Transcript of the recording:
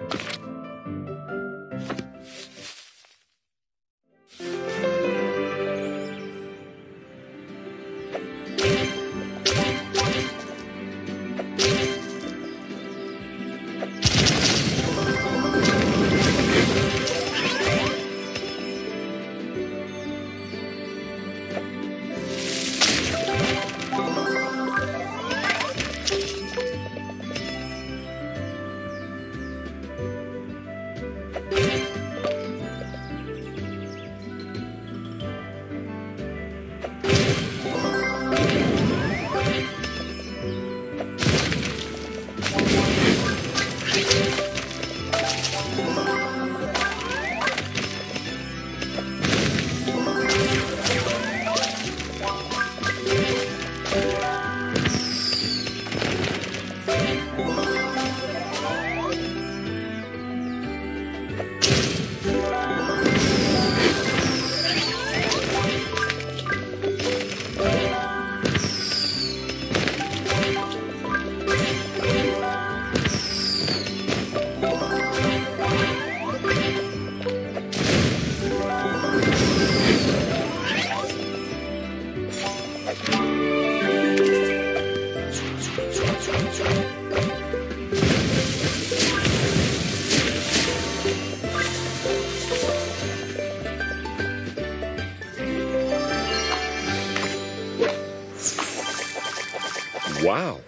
you Thank you. Wow